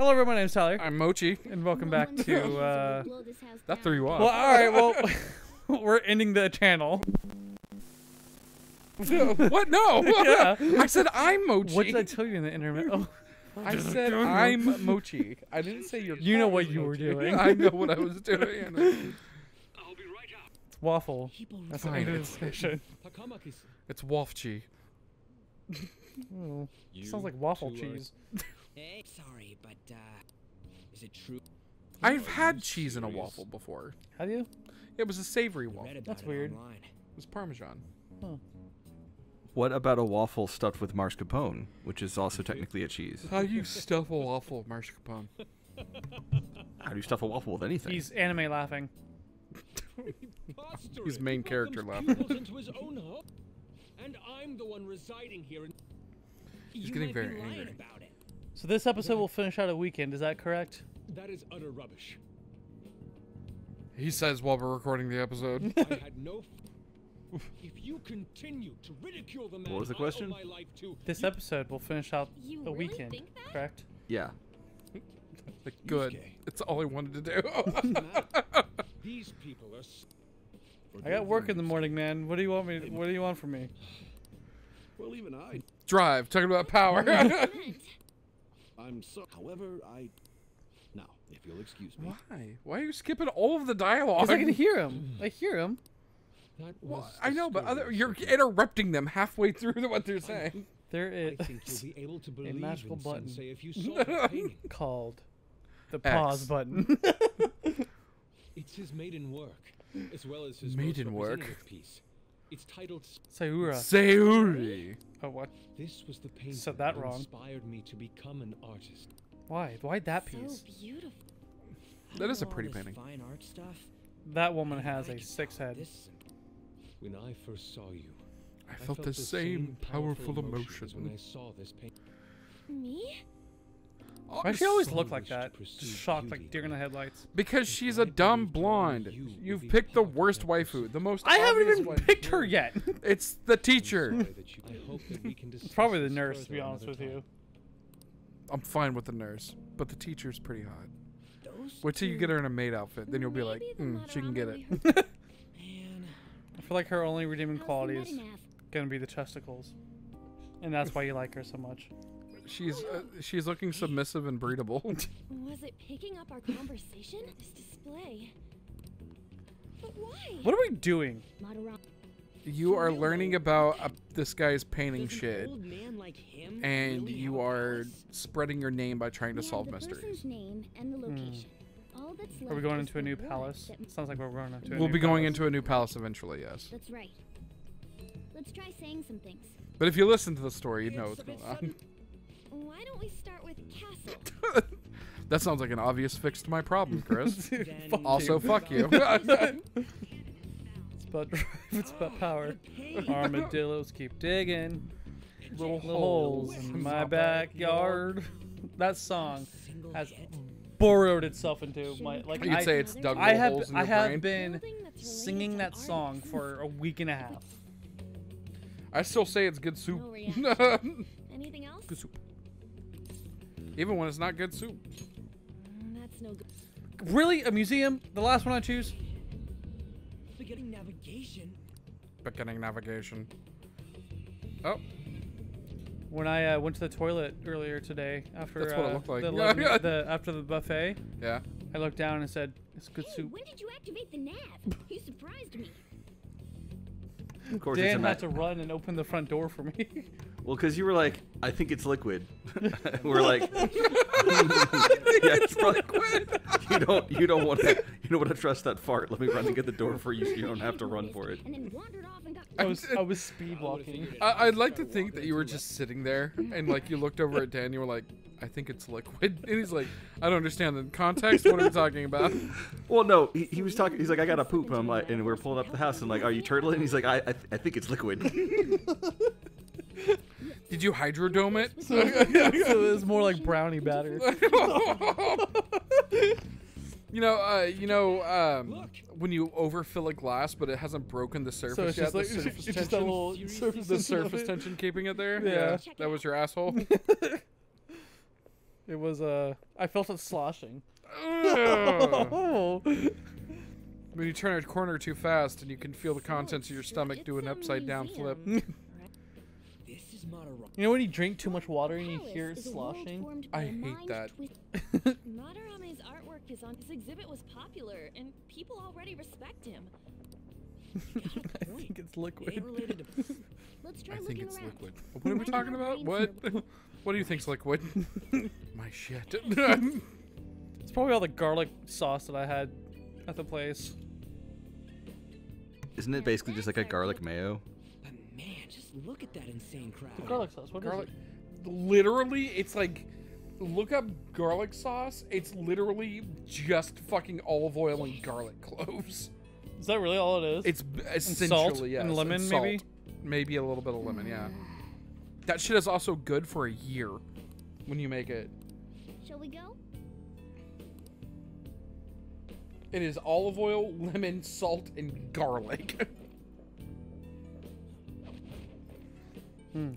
Hello, everyone. My name's Tyler, I'm Mochi. and welcome back to. Uh... That threw you off. Well, all right. Well, we're ending the channel. what? No. Yeah. I said I'm Mochi. What did I tell you in the internet? Oh, I said I'm Mochi. I didn't say you're. you know what you were doing. I know what I was doing. It's waffle. That's the Fine, end of it's- station. It's Wolfchi. Oh, sounds like waffle two are- cheese. Hey, sorry, but uh, is it true? I've had cheese in a waffle before. Have you? It was a savory waffle. Read It about That's weird. Online. was Parmesan. What about a waffle stuffed with mascarpone, which is also technically a cheese? How do you stuff a waffle with mascarpone? How do you stuff a waffle with anything? He's anime laughing. His main character welcomes laughing. pupils into his own home, and I'm the one residing here. He's you getting very angry. about it. So this episode will finish out a weekend. Is that correct? that is utter rubbish. He says while we're recording the episode. I had no. F- if you continue to ridicule the man was the I question? owe my life to, This you- episode will finish out You a really weekend. think that? Correct. yeah. Like, good. Yusuke. It's all I wanted to do. What's? These people are. s- I got work in the morning, man. What do you want me? What do you want from me? Well, even I, Drive. Talking about power. I'm so. However, I. Now, if you'll excuse me. Why? Why are you skipping all of the dialogue? Because I can hear him. I hear him. That Well, I know, but other, you're interrupting them halfway through what they're saying. There is. I think you'll be able to believe magical button. Sensei if you saw the painting. called the X. pause button. It's his maiden work, as well as his Maiden most work? piece. It's titled. S- Sayura. Sayuri. Oh, what? This was the painting Said that wrong. inspired me to become an artist. Why? Why that piece? So beautiful. That is a pretty painting. Fine art stuff. That woman has a six head. When I first saw you, I felt the same powerful emotion. as when I saw this painting. Me? Why does she always strong look like that? Just shocked like deer in the headlights. Because she's a dumb blonde. You've picked the worst waifu. The most I haven't even waifu. picked her yet. It's the teacher. I hope that we can it's probably the nurse, to be honest with you. I'm fine with the nurse, but the teacher's pretty hot. Those Wait till you get her in a maid outfit, then you'll be like, mm, she can get it. Man. I feel like her only redeeming quality is gonna be the testicles, and that's why you like her so much. She's uh, she's looking submissive and breedable. Was it picking up our conversation? This display. But why? What are we doing? You are learning about uh, this guy's painting an shit, old man like him and really you are palace? spreading your name by trying to We solve mysteries. person's name and the location. All that's Hmm. Are we going into a new palace? Sounds like we're going into. A We'll new be going palace. into a new palace eventually, yes. That's right. Let's try saying some things. But if you listen to the story, you'd know It's what's going on. Sudden. Why don't we start with castle? that sounds like an obvious fix to my problem, Chris. Then also, what fuck you. It's about drive. It's about oh, power. Armadillos keep digging Little little holes in my backyard. That song has hit. burrowed itself into my like. You'd I, say it's dug I little have holes in I your have brain. been Building that's related singing that song for a week and a half. I still say it's good soup. No. Anything else? good soup. Even when it's not good soup. Mm, That's no good. Really, a museum? The last one I choose? Beginning navigation. Beginning navigation. Oh, When I uh, went to the toilet earlier today after That's what it uh, looked like. the, Yeah, yeah. the after the buffet, yeah. I looked down and said, "It's good Hey, soup." when did you activate the nav? You surprised me. Of course, it's a Dan had to run and open the front door for me. Well, because you were like, I think it's liquid. we're like, yeah, it's probably liquid. you don't, you don't want to, you don't want to trust that fart. Let me run and get the door for you, so you don't have to run for it. And then wandered off and got. I was I was speed walking. I- I'd like to think that you were just sitting there and like you looked over at Dan. and You were like, "I think it's liquid," and he's like, "I don't understand the context. What are we talking about?" Well, no, he, he was talking. He's like, I got to poop. And I'm like, and we're pulling up the house. I'm like, Are you turtling? And he's like, I, I, th- I think it's liquid. Did you hydrodome it? so it was more like brownie batter. You know, uh, you know, um, when you overfill a glass, but it hasn't broken the surface So it's yet. just like the surface it's just tension, little surface the surface tension keeping it there. Yeah. that was your asshole. It was uh, I felt it sloshing. Oh, when you turn a corner too fast and you can feel the contents of your stomach do an upside down flip. This is Madarame. you know when you drink too much water and you hear it is sloshing? I hate that. Madarame's artwork is on. This exhibit was popular, and people already respect him. I think it's liquid. ain't related to. Let's try I think it's around. liquid. What are we talking about? What? What do you think's liquid? My shit. It's probably all the garlic sauce that I had at the place. Isn't it basically just like a garlic mayo? But man, just look at that insane crowd. The Garlic sauce. What garlic. it? Literally, it's like. Look up garlic sauce. It's literally just fucking olive oil and garlic cloves. Is that really all it is? It's b- essentially salt yes, and lemon, salt. maybe? Maybe a little bit of lemon, yeah. That shit is also good for a year when you make it. Shall we go? It is olive oil, lemon, salt, and garlic.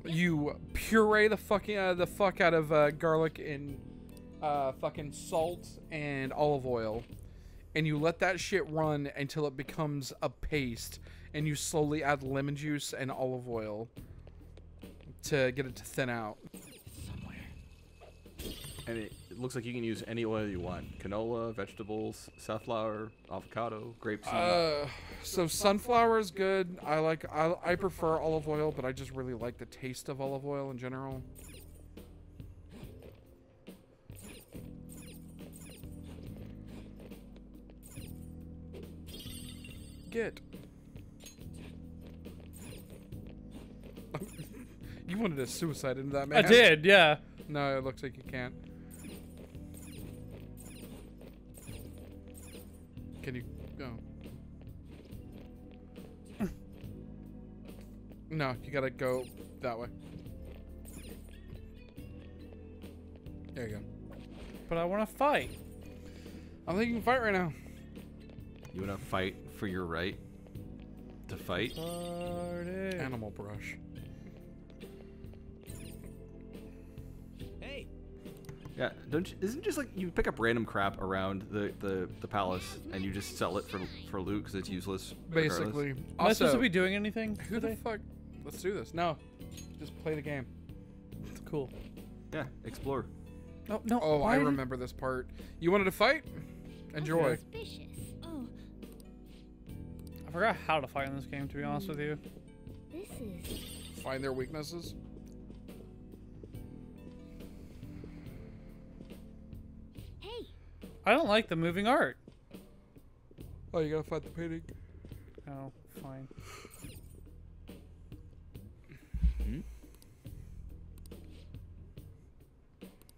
You puree the fucking uh, the fuck out of uh, garlic and uh, fucking salt and olive oil, and you let that shit run until it becomes a paste, and you slowly add lemon juice and olive oil to get it to thin out. Somewhere. And it, it looks like you can use any oil you want: canola, vegetables, safflower, avocado, grapeseed. Uh, so sunflower is good. I like I, I prefer olive oil, but I just really like the taste of olive oil in general. Get. you wanted a suicide into that man. I did, yeah. No, it looks like you can't. Can you go? no, you gotta go that way. There you go. But I want to fight. I don't think you can fight right now. you want to fight for your right to fight? Party. Animal brush. Yeah, don't you, isn't just like you pick up random crap around the, the, the palace and you just sell it for for loot because it's useless. regardless? Basically. Am I supposed Also, to be doing anything who the today? fuck? Let's do this. No, just play the game. It's cool. Yeah, explore. Oh no. Oh, why I did- remember this part. You wanted to fight? Enjoy. Suspicious. Oh, I forgot how to fight in this game. To be honest with you. this is. Find their weaknesses. I don't like the moving art. Oh, you gotta fight the painting. Oh, fine. Hmm.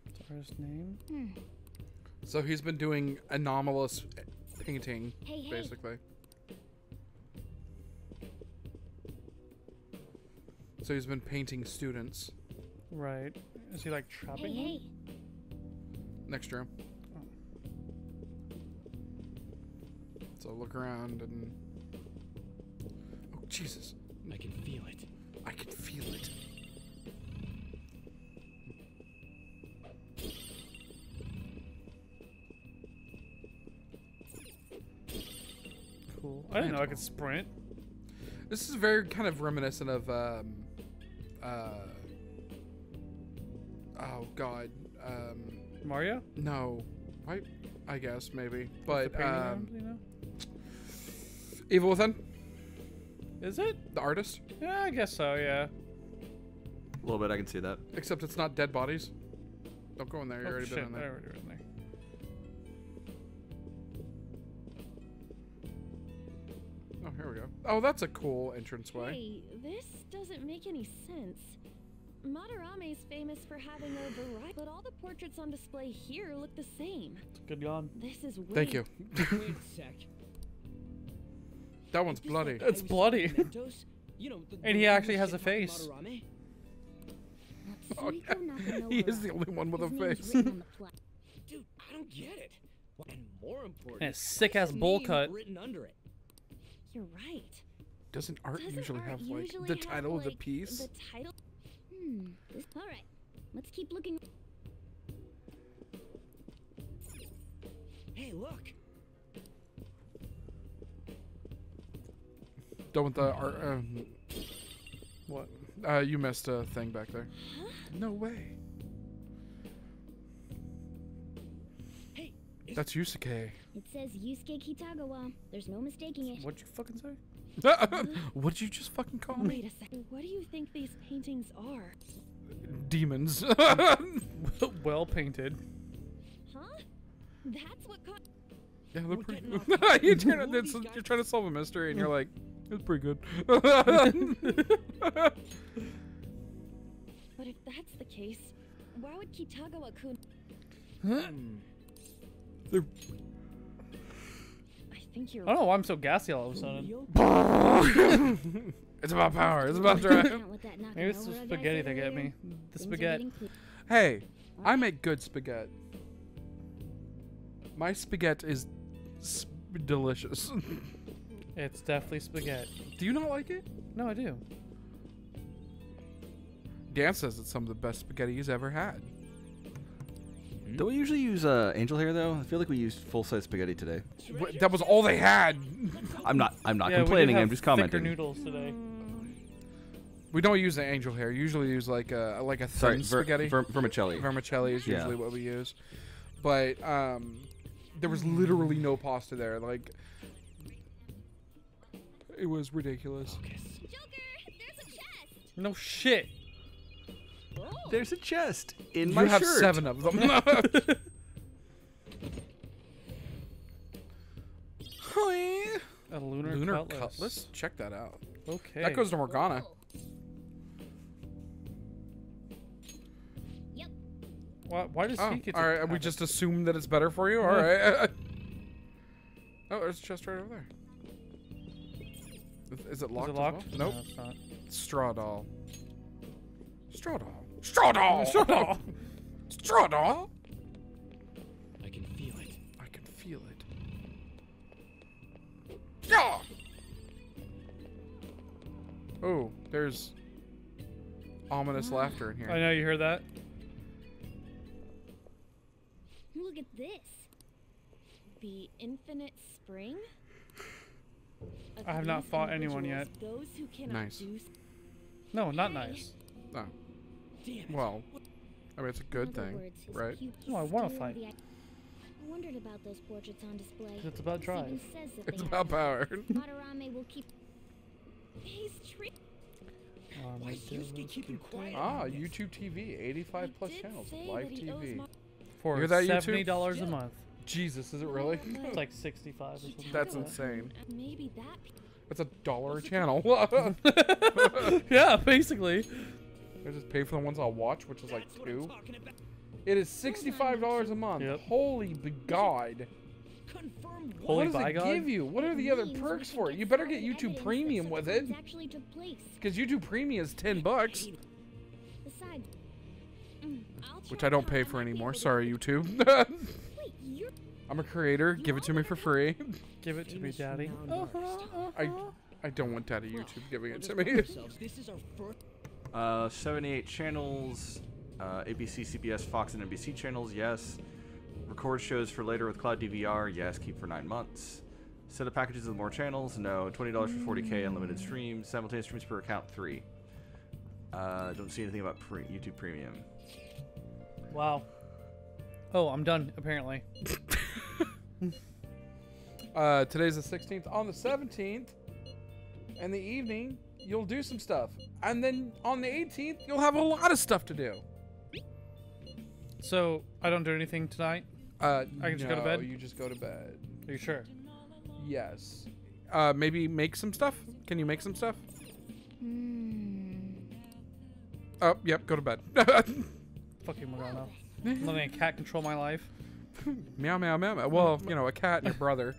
What's the artist's name? Hmm. So he's been doing anomalous painting, Hey, hey. basically. So he's been painting students. Right. Is he like hey, trapping hey. them? Next room. So look around and. Oh Jesus! I can feel it. I can feel it. Cool. I didn't know I could sprint. This is very kind of reminiscent of. Um, uh, oh God. Um, Mario? no. I, I guess maybe, but painting um, round, you know? Evil Within, Is it? the artist. Yeah, I guess so. Yeah. A little bit, I can see that. Except it's not dead bodies. Don't go in there. You oh, already shit, been in I there. already been there. Oh, here we go. Oh, that's a cool entranceway. Hey, this doesn't make any sense. Madarame is famous for having a variety, but all the portraits on display here look the same. It's a good yawn. This is weird. Thank you. Wait a sec. That one's bloody. It's bloody. you know, the, And he actually has a face. Madarame. Oh, yeah. He is the only one with a face. written on the pla- Dude, I don't get it. And more important, And a sick-ass what's bowl cut. written under it. You're right. Doesn't art Doesn't usually art have like usually the have, title of the like, piece? The title. Hmm. All right. Let's keep looking. Hey, look. Done with the art. Um, What? uh, you missed a thing back there. No way. Hey, That's Yusuke. It says Yusuke Kitagawa. There's no mistaking it. What'd you fucking say? what did you just fucking call me? Wait a second. What do you think these paintings are? Demons. well painted. Huh? That's what caught. Yeah, they're We're pretty. getting off- you trying to, Who are that's, these guys? you're trying to solve a mystery, and you're like, it's pretty good. But if that's the case, why would Kitagawa-kun? They're- I think you're. I don't know why I'm so gassy all of a sudden. It's about power. It's about You drive. can't let that knock Maybe it's the over, I guess, spaghetti that over get me. The Things spaghetti. getting cle- Hey, I make good spaghetti. My spaghetti is sp- delicious. It's definitely spaghetti. Do you not like it? No, I do. Dan says it's some of the best spaghetti he's ever had. Don't we usually use uh, angel hair though? I feel like we used full size spaghetti today. Wh- That was all they had. I'm not. I'm not yeah, complaining. I'm have just thicker commenting. noodles today. We don't use the angel hair. Usually use like a like a thin Sorry, ver- spaghetti. ver- vermicelli. Vermicelli is Yeah. usually what we use. But um, there was literally no pasta there. Like it was ridiculous. Joker, there's a chest. No shit. Oh. There's a chest in You my have seven of them. Hi. A lunar, Lunar cutlass. cutlass. Check that out. Okay. That goes to Morgana. Yep. Why, why does Oh, he get? all to We it? just assume that it's better for you. All right. Oh, there's a chest right over there. Is- Is it locked? Is it locked? well? Nope. No, it's not. Straw doll. Straw doll. Straw doll. Straw doll. Straw doll. I can feel it. I can feel it. Yeah. Oh, there's ominous ah. laughter in here. I know you heard that. Look at this. The infinite spring. A I have not fought anyone yet. Those who Nice. do No, not nice. Oh, well, I mean it's a good thing, words, right? pu- No, I wanna fight. i- I wondered about those portraits on display. It's about This drive. It's about power. Will keep. He's Um, Why is Yusuke keeping quiet? ah. YouTube TV, 85 plus channels, live that he owes TV. Ma- for hear that, YouTube? seventy dollars a month. Jesus, is it really? It's like sixty-five or something. That's insane. Maybe that. pe- That's a dollar a channel. yeah, basically. I just pay for the ones I'll watch, which is like That's what I'm two. It is sixty-five dollars a month. Yep. Holy be God! Confirm what? Holy what does it God. give you? What are the other perks for it? You better get YouTube Premium with it, something Actually took place. because YouTube Premium is ten bucks, which I don't pay for anymore. Sorry, YouTube. Wait, you're I'm a creator. Give it to me for free. Give it to me, Famous daddy. renowned artist. I I don't want Daddy YouTube giving it to me. This is our first. Uh, 78 channels, uh, ABC, CBS, Fox, and NBC channels, yes. Record shows for later with Cloud DVR, yes. Keep for nine months. Set of packages with more channels, no. $20 for 40k unlimited streams. Simultaneous streams per account, three. Uh, don't see anything about pre- YouTube Premium. Wow. Oh, I'm done. Apparently. Uh, today's the 16th. On the 17th, in the evening, you'll do some stuff, and then on the 18th, you'll have a lot of stuff to do. So I don't do anything tonight. Uh, I can just go to no, bed? You just go to bed. Are you sure? Yes. Uh, maybe make some stuff. Can you make some stuff? Hmm. Oh, yep. Go to bed. Fucking Morgana. I'm letting a cat control my life. meow, meow, meow, meow. Well, you know, a cat and your brother.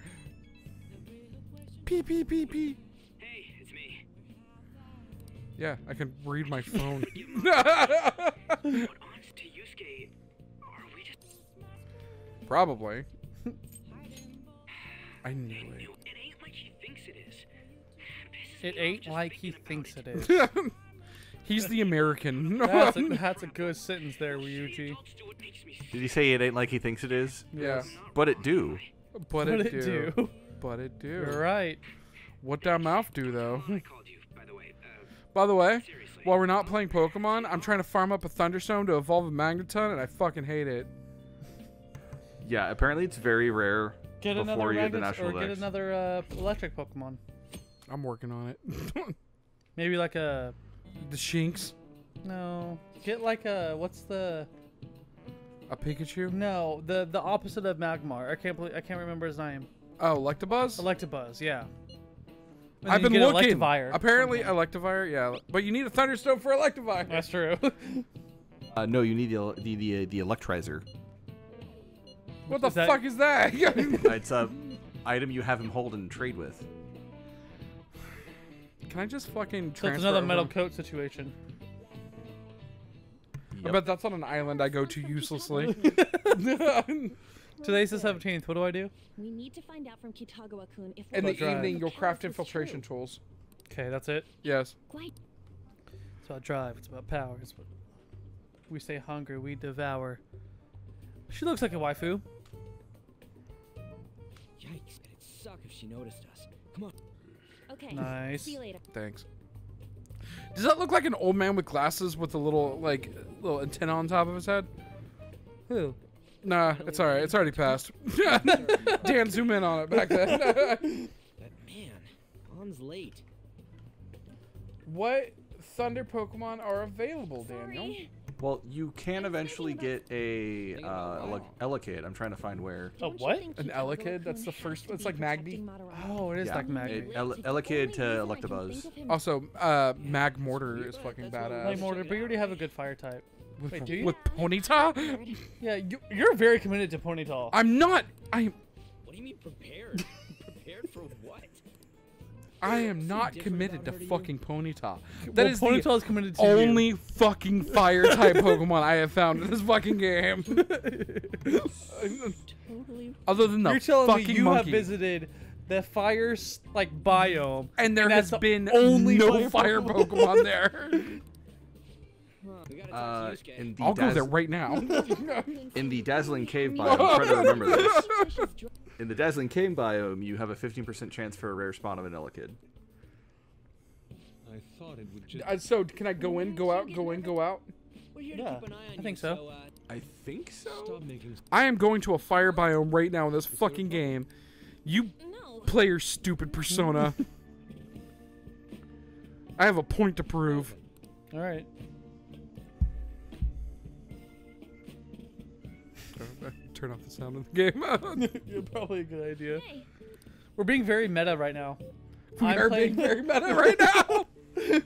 Pee, pee, pee, pee. Hey, it's me. Yeah, I can read my phone. But honest to Yusuke, are we just... Probably. I knew It, it. it ain't like he thinks it is. He's the American. That's a, that's a good sentence there, Shitty Ryuji. adults do what makes me Did he say it ain't like he thinks it is? yeah. But it do. But, What it, it do. do? But it do. You're right. What that mouth do though? I called you, by the way. Uh, By the way, while we're not playing Pokemon, I'm trying to farm up a Thunderstone to evolve a Magneton, and I fucking hate it. Yeah, apparently it's very rare Get before another you hit the national or get dex. another uh, electric Pokemon. I'm working on it. Maybe like a the Shinx, no. Get like a what's the a Pikachu. no the the opposite of Magmar. I can't believe, I can't remember his name. Oh, Electabuzz. Electabuzz. Yeah. And I've been looking. Electivire. Apparently, Electivire. Yeah, but you need a Thunderstone for Electivire. That's true. Uh, no, you need the the the, the Electirizer. What the Is that- fuck is that? Uh, it's a item you have him hold and trade with. Can I just fucking so transfer? it's another over? metal coat situation. I bet that's on an island I go to uselessly. Today's the 17th. What do I do? We need to find out from Kitagawa-kun if In the drive. evening, you'll the craft infiltration true. tools. Okay, that's it. Yes. Quite It's about drive. It's about power. It's about we stay hungry. We devour. She looks like a waifu. Yikes! It'd suck if she noticed us. Come on. Okay. Nice. See you later. Thanks. Does that look like an old man with glasses with a little like little antenna on top of his head? Who? Nah, it's all right. It's already passed. Dan, zoom in on it back then. But man, On's late. what Thunder Pokemon are available, Daniel? Sorry. Well, you can eventually get a Thinking uh, Elekid. I'm trying to find where. A what? An Kitagawa-kun Elekid? That's the first- to it's like Magby. Oh, it is Yeah, like Magnet. it- Ele- It's the Elekid to reason I can Electabuzz. think of him. Also, uh, Magmortar is fucking That's what badass. Like Mortar, but you already have a good fire type. With, Wait, do you? with Ponyta? Yeah, you, you're very committed to Ponyta. I'm not. I'm. What do you mean prepared? prepared for what? I am not committed to about her to you? fucking Ponyta. That well, is Ponyta the is committed to you. only fucking fire type Pokemon I have found in this fucking game. Totally. Other than the You're telling fucking me you monkey. have visited the fire like biome, and there and has the been only no fire fire Pokemon. Pokemon there. We gotta talk Uh, in the I'll go there right now. in the Dazzling Cave biome. Try to remember this. Suspicious dr- In the Dazzling Cave biome, you have a 15% chance for a rare spawn of an Elekid. I thought it would just. Uh, so can I go in, go out, go in, go out? We're here Yeah, keep an eye on I think so. so uh, I think so. Stop making. I am going to a fire biome right now in this fucking game. You No. play your stupid persona. I have a point to prove. All right. Turn off the sound of the game. You're probably a good idea. Hey, We're being very meta right now. we I'm are playing being very meta right now.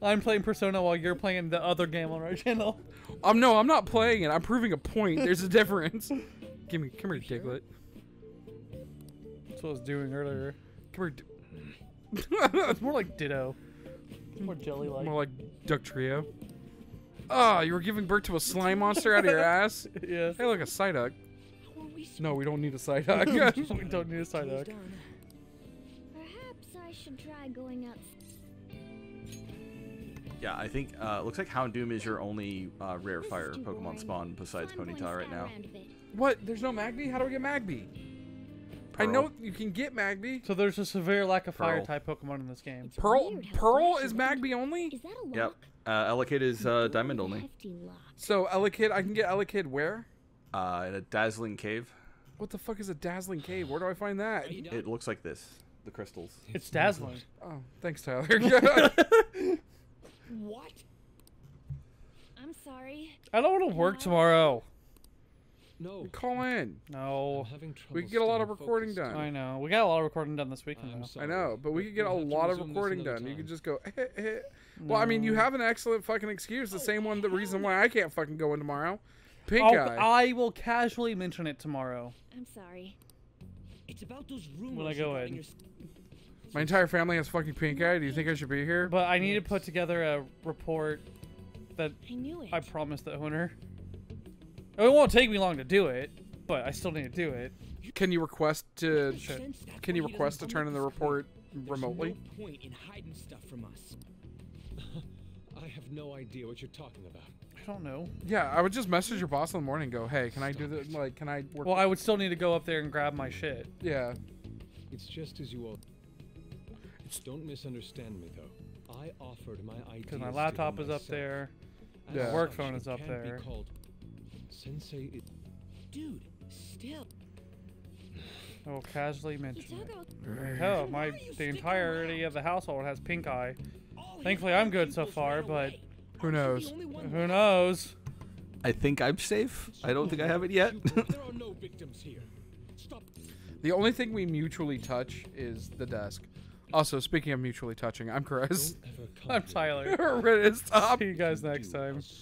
I'm playing Persona while you're playing the other game on our channel. Um, no, I'm not playing it. I'm proving a point. There's a difference. Give me, come here, Diglett. That's what I was doing earlier. Come here. It's more like Ditto. More jelly like. More like Dugtrio. Oh, you were giving birth to a slime monster out of your ass? yeah. Hey, look, a Psyduck. How are we No, we don't need a Psyduck. we don't need a side he's hook. done. Perhaps I should try going out. Yeah, I think uh, looks like Houndoom is your only uh, rare fire Pokemon boring, spawn besides so I'm going to Ponyta right now. around a bit. what? There's no Magby? How do I get Magby? I know you can get Magby. So there's a severe lack of fire type Pokemon in this game. It's Pearl, Pearl is Magby only? Is that a lock? Yep. Uh, Elekid is uh, Diamond only. So Elekid, I can get Elekid where? Uh, in a Dazzling Cave. What the fuck is a dazzling cave? Where do I find that? Are you done? It looks like this. The crystals. It's dazzling. Oh, thanks, Tyler. What? I'm sorry. I don't want to work tomorrow. No. Call in. I'm No. having trouble. We could get a lot of recording focused. done. I know. We got a lot of recording done this weekend I'm sorry. I know, but we could get a We'll lot of recording another done. You time. could just go. "Eh, eh." Well, I mean, you have an excellent fucking excuse. The same one. The reason why I can't fucking go in tomorrow. Pink I'll- eye. I will casually mention it tomorrow. I'm sorry. It's about those rumors. When I go in. My entire family has fucking pink eye. Do you think I should be here? But I need to put together a report that I knew it. I promised the owner. It won't take me long to do it, but I still need to do it. Can you request to? Makes sense. That's Can you request to turn in the with stuff. report There's remotely? No point in hiding stuff from us. I have no idea what you're talking about. Don't know. Yeah, I would just message your boss in the morning and go, hey, can I do the like, can I work? Well, I would still need to go up there and grab my shit. yeah. It's just as you all. It's Don't misunderstand me, though. I offered my ideas. Because my laptop is up there. Yeah. My work phone is up can't be there. called- Sensei is Dude, still. I will casually mention it. Hell, my the entirety around? of the household has pink eye. All Thankfully, I'm good so far, but away. Who knows? the only one Who knows? I think I'm safe. I don't think I have it yet. there are no victims here. Stop. The only thing we mutually touch is the desk. Also, speaking of mutually touching, I'm Chris. Don't ever come I'm. Tyler. We're ready to stop. See you guys next time. us